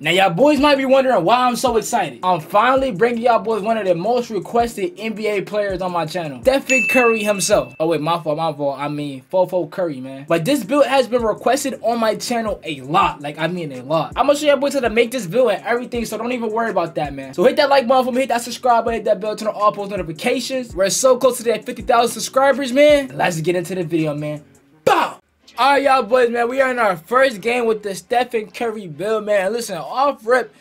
Now y'all boys might be wondering why I'm so excited. I'm finally bringing y'all boys one of the most requested NBA players on my channel. Stephen Curry himself. Oh wait, my fault, my fault. I mean, Fofo Curry, man. But this build has been requested on my channel a lot. Like, I mean a lot. I'm gonna show y'all boys how to make this build and everything, so don't even worry about that, man. So hit that like button for me, hit that subscribe button, hit that bell, turn on all post notifications. We're so close to that 50,000 subscribers, man. Let's get into the video, man. Bow! Alright, y'all boys, man. We are in our first game with the Stephen Curry build, man. Listen, off rip,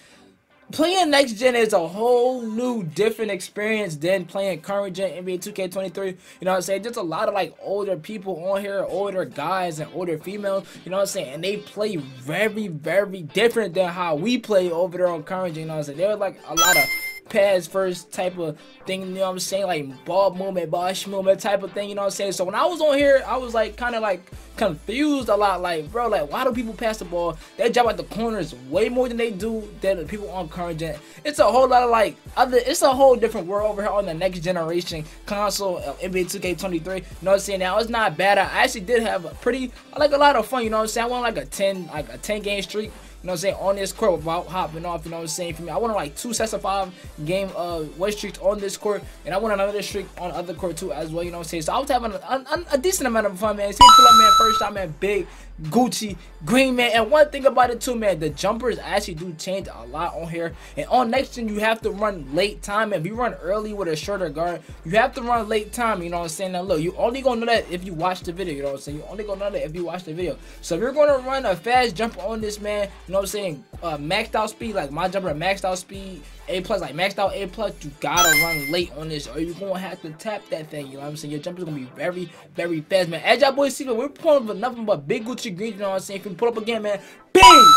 playing next gen is a whole new different experience than playing current gen NBA 2K23. You know what I'm saying? Just a lot of like older people on here, older guys and older females, you know what I'm saying? And they play very, very different than how we play over there on current gen, you know what I'm saying? There's like a lot of pass first type of thing, you know what I'm saying? Like ball movement, bosh movement type of thing, you know what I'm saying? So when I was on here, I was like kind of like confused a lot. Like, bro, like why do people pass the ball? They jump at the corners way more than they do than the people on current gen. It's a whole lot of like other it's a whole different world over here on the next generation console of NBA 2K23. You know what I'm saying? Now it's not bad. I actually did have a pretty I like a lot of fun, you know what I'm saying? I went like a 10 like a 10 game streak you know what I'm saying, on this court without hopping off, you know what I'm saying, for me. I won like two sets of five game uh win streaks on this court, and I want another streak on other court too as well, you know what I'm saying. So I was having a, a, a decent amount of fun, man. See pull up, man, first shot, man, big, Gucci, green, man. And one thing about it too, man, the jumpers actually do change a lot on here. And on next gen, you have to run late time. If you run early with a shorter guard, you have to run late time, you know what I'm saying? Now look, you only gonna know that if you watch the video, you know what I'm saying? You only gonna know that if you watch the video. So if you're gonna run a fast jump on this, man, you know what I'm saying? Uh, maxed out speed, like my jumper maxed out speed, A plus, like maxed out A plus, you gotta run late on this or you're gonna have to tap that thing, you know what I'm saying? Your jumper's gonna be very, very fast, man. As y'all boys see, me, we're pulling for nothing but big Gucci green, you know what I'm saying? If you pull up again, man, bang!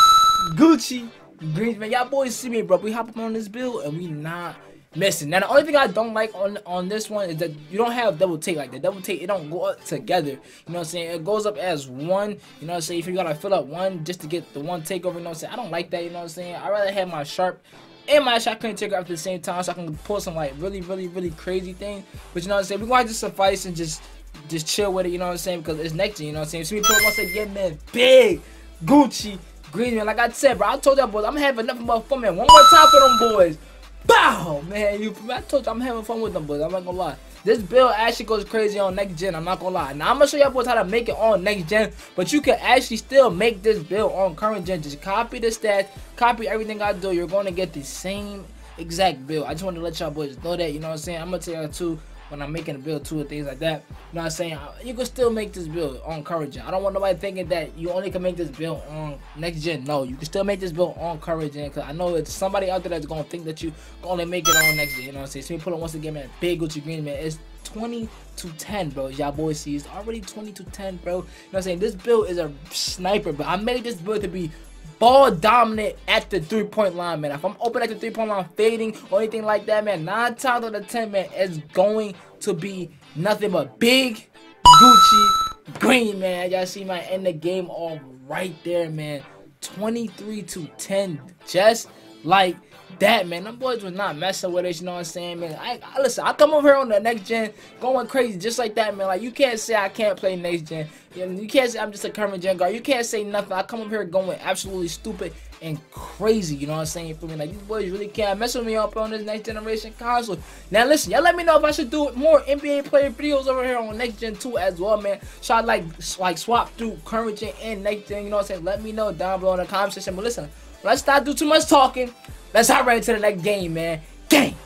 Gucci greens, man. Y'all boys see me, bro. We hop up on this build and we not missing. Now the only thing I don't like on on this one is that you don't have double take like the double take it don't go up together. You know what I'm saying? It goes up as one. You know what I'm saying? If you gotta fill up one just to get the one takeover, you know what I'm saying? I don't like that. You know what I'm saying? I rather have my sharp and my shot clean takeover at the same time so I can pull some like really really really crazy thing. But you know what I'm saying? We gonna just suffice and just just chill with it. You know what I'm saying? Because it's next to you know what I'm saying? So we pull once again, man, big Gucci. Green man, like I said, bro, I told y'all boys, I'm having nothing but fun, man. One more time for them boys. Bow, man. You, I told you I'm having fun with them boys. I'm not gonna lie. This build actually goes crazy on next gen. I'm not gonna lie. Now I'm gonna show y'all boys how to make it on next gen, but you can actually still make this build on current gen. Just copy the stats, copy everything I do. You're gonna get the same exact build. I just want to let y'all boys know that. You know what I'm saying? I'm gonna tell y'all too when I'm making a build too and things like that. You know what I'm saying? You can still make this build on current gen. I don't want nobody thinking that you only can make this build on next gen. No, you can still make this build on current gen because I know it's somebody out there that's to think that you only make it on next gen. You know what I'm saying? So me put it once again, man. Big Gucci Green, man. It's 20 to 10, bro. Y'all boys see it's already 20 to 10, bro. You know what I'm saying? This build is a sniper, but I made this build to be ball dominant at the three point line, man. If I'm open at the three point line, fading or anything like that, man, nine times out of ten, man, it's going to be nothing but big Gucci green, man. Y'all see my end the game all right there, man. 23 to 10, just like that, man. Them boys was not messing with us, you know what I'm saying, man. I, I listen, I come over here on the next gen going crazy just like that, man. Like you can't say I can't play next gen. You, can't say I'm just a current gen guard. You can't say nothing. I come over here going absolutely stupid and crazy, you know what I'm saying? For me, like these boys really can't mess with me up on this next generation console. Now listen, y'all let me know if I should do more NBA player videos over here on next gen 2 as well, man. So I like like swap through current gen and next gen, you know what I'm saying? Let me know down below in the comment section. But listen, let's not do too much talking. Let's hop right into the next game, man. Game.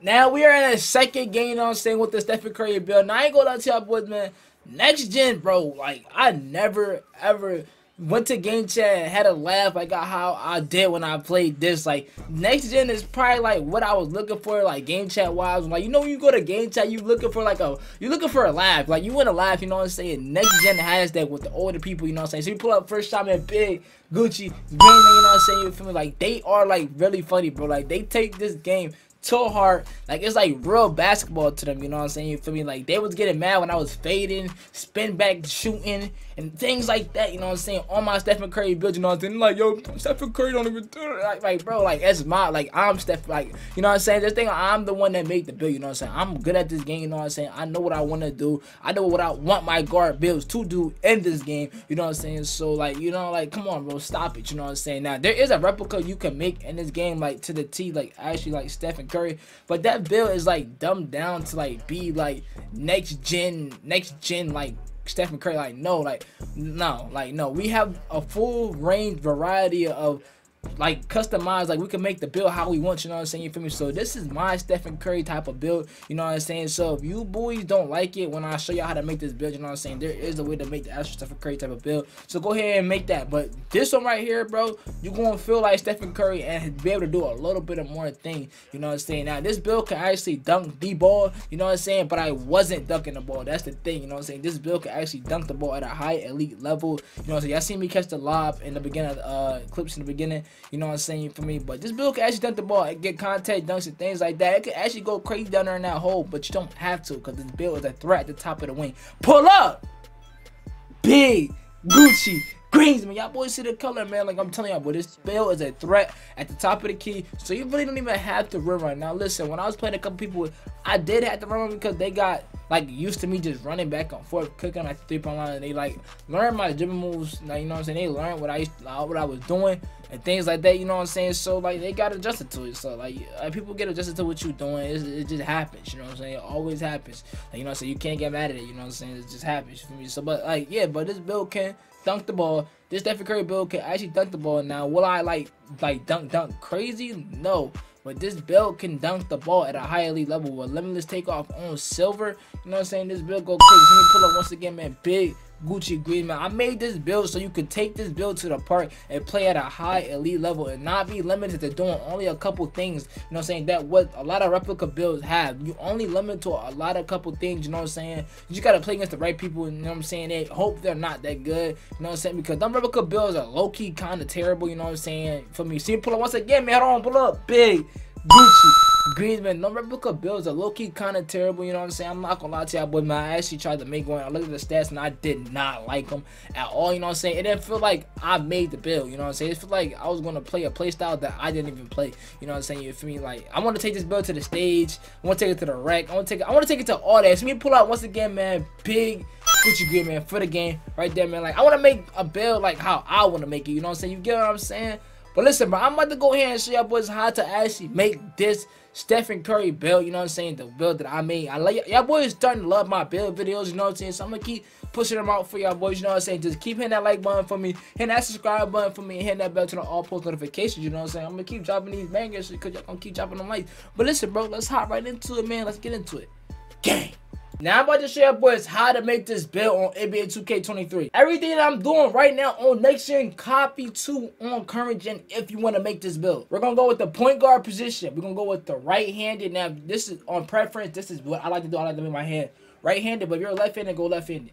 Now we are in a second game, you know I'm saying, with the Stephen Curry build. Now I ain't gonna lie to y'all boys, man. Next gen, bro, like I never ever went to game chat had a laugh like how I did when I played this. Like next gen is probably like what I was looking for, like game chat wise. Like you know when you go to game chat, you looking for like a you looking for a laugh. Like you want to laugh, you know what I'm saying? Next gen has that with the older people, you know what I'm saying? So you pull up first time in big Gucci, Green, you know what I'm saying? You feel me? Like they are like really funny, bro. Like they take this game so hard. Like it's like real basketball to them, you know what I'm saying? You feel me? Like they was getting mad when I was fading, spin back shooting, and things like that. You know what I'm saying? On my Stephen Curry build, you know what I'm saying? Like yo, Stephen Curry don't even do it. Like, like bro, like that's my like I'm Steph. Like you know what I'm saying? This thing I'm the one that made the build. You know what I'm saying? I'm good at this game. You know what I'm saying? I know what I want to do. I know what I want my guard builds to do in this game. You know what I'm saying? So like you know like come on, bro, stop it. You know what I'm saying? Now there is a replica you can make in this game like to the T, like actually like Stephen Curry, but that build is like dumbed down to like be like next gen, next gen like Stephen Curry. Like no, like no, like no. We have a full range variety of like customize, like we can make the build how we want, you know what I'm saying? You feel me? So this is my Stephen Curry type of build, you know what I'm saying? So if you boys don't like it when I show y'all how to make this build, you know what I'm saying? There is a way to make the actual Stephen Curry type of build. So go ahead and make that. But this one right here, bro, you're gonna feel like Stephen Curry and be able to do a little bit of more thing, you know what I'm saying? Now this build can actually dunk the ball, you know what I'm saying? But I wasn't dunking the ball. That's the thing, you know what I'm saying? This build can actually dunk the ball at a high elite level. You know what I'm saying? Y'all seen me catch the lob in the beginning of uh clips in the beginning, you know what I'm saying? for me. But this build can actually dunk the ball get contact dunks and things like that. It could actually go crazy down there in that hole, but you don't have to because this build is a threat at the top of the wing. Pull up! Big Gucci Greensman. Y'all boys see the color, man. Like I'm telling y'all, but this build is a threat at the top of the key. So you really don't even have to run right now. Listen, when I was playing a couple people, I did have to run because they got like used to me just running back and forth, cooking the three point line. And they like learn my dribble moves. Like, you know what I'm saying? They learn what I used, uh, what I was doing and things like that. You know what I'm saying? So like they got adjusted to it. So like uh, people get adjusted to what you're doing. It's, it just happens. You know what I'm saying? It always happens. Like, you know, so you can't get mad at it. You know what I'm saying? It just happens for me. So but like yeah, but this build can dunk the ball. This Stephen Curry build can actually dunk the ball. Now, will I like like dunk dunk crazy? No. But this build can dunk the ball at a high elite level with limitless takeoff on silver. You know what I'm saying? This build go crazy. Let me pull up once again, man. Big Gucci Green, man. I made this build so you could take this build to the park and play at a high elite level and not be limited to doing only a couple things. You know what I'm saying? That what a lot of replica builds have. You only limit to a lot of couple things, you know what I'm saying? You just gotta play against the right people, you know what I'm saying? They hope they're not that good, you know what I'm saying? Because them replica builds are low-key kind of terrible, you know what I'm saying? For me, see pull up once again, man. Hold on, pull up. Big Gucci. Green, man, no replica builds are low-key kind of terrible, you know what I'm saying? I'm not gonna lie to y'all, but man, I actually tried to make one. I looked at the stats and I did not like them at all, you know what I'm saying? It didn't feel like I made the build, you know what I'm saying? It felt like I was gonna play a play style that I didn't even play, you know what I'm saying? You feel me? Like, I wanna take this build to the stage, I wanna take it to the rack, I wanna take it, I wanna take it to all that. So me pull out once again, man, big Gucci Green, man, for the game right there, man. Like, I wanna make a build like how I wanna make it, you know what I'm saying? You get what I'm saying? But listen, bro, I'm about to go ahead and show y'all boys how to actually make this Stephen Curry build, you know what I'm saying? The build that I made. I like y'all boys starting to love my build videos, you know what I'm saying? So I'm gonna keep pushing them out for y'all boys, you know what I'm saying? Just keep hitting that like button for me, hitting that subscribe button for me, and hitting that bell to the all post notifications, you know what I'm saying? I'm gonna keep dropping these bangers because y'all gonna keep dropping them likes. But listen, bro, let's hop right into it, man. Let's get into it. Gang. Now I'm about to share boys how to make this build on NBA 2K23. Everything that I'm doing right now on next gen, copy to on current gen if you want to make this build. We're gonna go with the point guard position. We're gonna go with the right-handed. Now this is on preference. This is what I like to do. I like to make my hand right-handed, but if you're left-handed, go left-handed.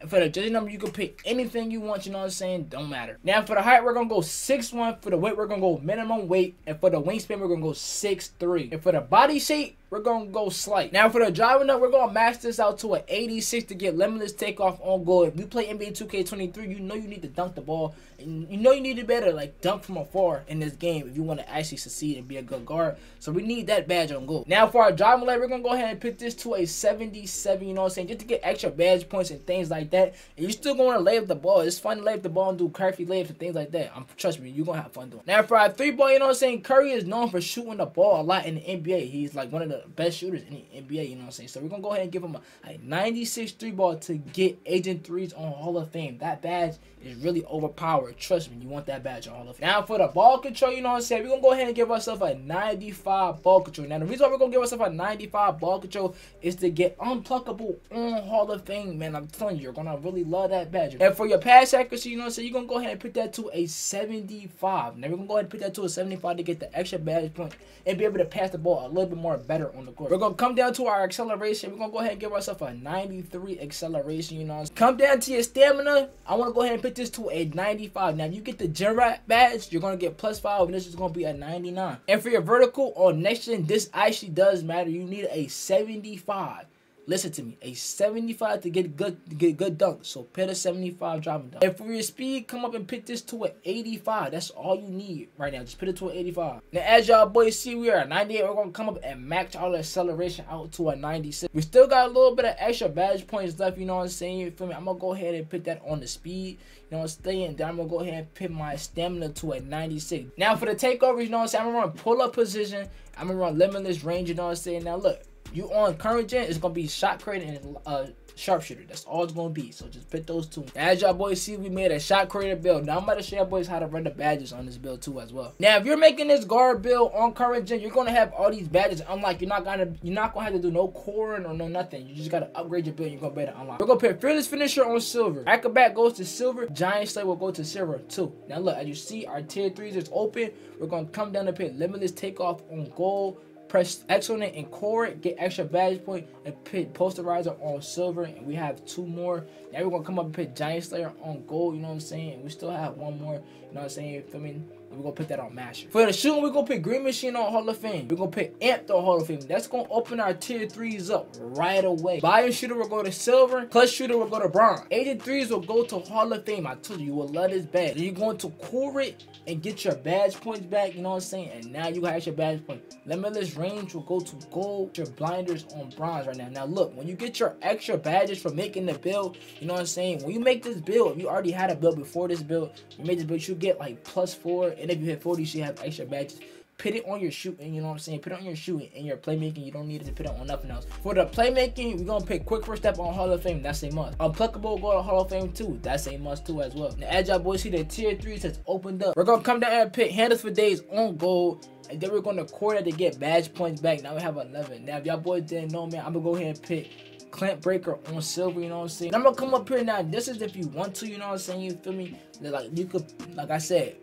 And For the jersey number, you can pick anything you want, you know what I'm saying? Don't matter. Now, for the height, we're going to go 6'1". For the weight, we're going to go minimum weight. And for the wingspan, we're going to go 6'3". And for the body shape, we're going to go slight. Now, for the driving dunk, we're going to max this out to an 86 to get limitless takeoff on goal. If you play NBA 2K23, you know you need to dunk the ball. And you know you need to better, like, dunk from afar in this game if you want to actually succeed and be a good guard. So we need that badge on goal. Now, for our driving layup, we're going to go ahead and pick this to a 77, you know what I'm saying? Just to get extra badge points and things like that. And you're still going to lay up the ball. It's fun to lay up the ball and do crafty layups and things like that. I'm, trust me, you're going to have fun doing Now, for our three ball, you know what I'm saying? Curry is known for shooting the ball a lot in the NBA. He's, like, one of the best shooters in the NBA, you know what I'm saying? So we're going to go ahead and give him a, a 96 three ball to get Agent 3s on Hall of Fame. That badge is really overpowered. Trust me, you want that badge on Hall of Fame. Now for the ball control, you know what I'm saying? We're going to go ahead and give ourselves a 95 ball control. Now the reason why we're going to give ourselves a 95 ball control is to get unpluckable on Hall of Fame, man. I'm telling you, you're going to really love that badge. And for your pass accuracy, you know what I'm saying? You're going to go ahead and put that to a 75. Now we're going to go ahead and put that to a 75 to get the extra badge point and be able to pass the ball a little bit more better on the court. We're to come down to our acceleration. We're to go ahead and give ourselves a 93 acceleration, you know. Come down to your stamina. I want to go ahead and put this to a 95. Now, if you get the Gym Rat badge, you're to get plus 5, and this is to be a 99. And for your vertical on next gen, this actually does matter. You need a 75 Listen to me, a 75 to get good get good dunk. So pit a 75 driving dunk. And for your speed, come up and pit this to an 85. That's all you need right now. Just put it to an 85. Now, as y'all boys see, we are at 98. We're gonna come up and max our acceleration out to a 96. We still got a little bit of extra badge points left. You know what I'm saying? You feel me? I'm gonna go ahead and put that on the speed. You know what I'm saying? Then I'm gonna go ahead and put my stamina to a 96. Now for the takeovers, you know what I'm saying? I'm gonna run pull up position. I'm gonna run limitless range. You know what I'm saying? Now look you on current gen, it's gonna be shot creator and uh sharpshooter. That's all it's gonna be. So just pick those two. As y'all boys see, we made a shot creator build. Now I'm about to show y'all boys how to run the badges on this build too as well. Now if you're making this guard build on current gen, you're gonna have all these badges unlock. You're not gonna you're not gonna have to do no coring or no nothing. You just gotta upgrade your build. You're gonna be able to unlock. We're gonna put fearless finisher on silver. Acrobat goes to silver. Giant slayer will go to silver too. Now look, as you see, our tier threes is open. We're gonna come down the pit. Limitless takeoff on gold press X on it and core it, get extra badge point and put posterizer on silver. And we have two more. Now we're gonna come up and put giant slayer on gold you know what i'm saying? We still have one more you know what i'm saying? For me we're gonna put that on Master. For the shooting, we're gonna put Green Machine on Hall of Fame. We're gonna put Amp on Hall of Fame. That's gonna open our tier threes up right away. Bio Shooter will go to Silver. Plus Shooter will go to Bronze. Agent threes will go to Hall of Fame. I told you, you will love this badge. You're going to core it and get your badge points back. You know what I'm saying? And now you have your badge point. Limitless range will go to gold. Your blinders on bronze right now. Now look, when you get your extra badges for making the build, you know what I'm saying? When you make this build, you already had a build before this build. You made this build, you get like plus four and if you hit 40, you should have extra badges. Put it on your shooting, you know what I'm saying? Put it on your shooting and your playmaking. You don't need it to put it on nothing else. For the playmaking, we're gonna pick quick first step on Hall of Fame. That's a must. Unpluckable go to Hall of Fame too. That's a must too as well. The Agile boys see the tier threes has opened up. We're gonna come down and pick handles for days on gold. And then we're gonna quarter to get badge points back. Now we have 11. Now if y'all boys didn't know, man, I'm gonna go ahead and pick clamp breaker on silver, you know what I'm saying? I'm gonna come up here now. This is if you want to, you know what I'm saying? You feel me? Like you could, like I said,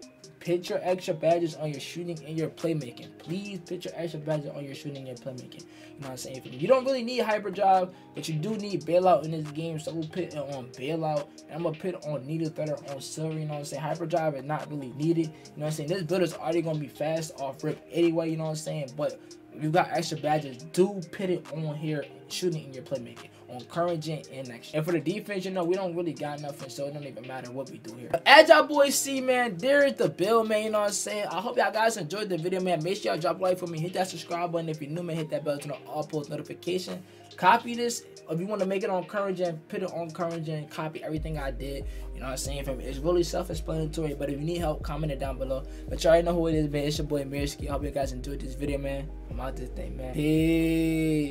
Put your extra badges on your shooting and your playmaking. Please put your extra badges on your shooting and your playmaking. You know what I'm saying? You don't really need hyperdrive, but you do need bailout in this game. So we'll put it on bailout. And I'm gonna put it on needle threader on silver. You know what I'm saying? Hyperdrive is not really needed. You know what I'm saying? This build is already gonna be fast off rip anyway, you know what I'm saying? But you got extra badges, do put it on here shooting in your playmaking on current gen and next. And for the defense, you know, we don't really got nothing, so it don't even matter what we do here. But as y'all boys see, man, there is the bill, man, you know what I'm saying? I hope y'all guys enjoyed the video, man. Make sure y'all drop a like for me. Hit that subscribe button. If you're new, man, hit that bell to know all post notification. Copy this. If you want to make it on current gen, put it on current gen. Copy everything I did. You know what I'm saying? From It's really self-explanatory, but if you need help, comment it down below. But y'all already know who it is, man. It's your boy Mirskii. I hope you guys enjoyed this video, man. I'm out this thing, man. Peace.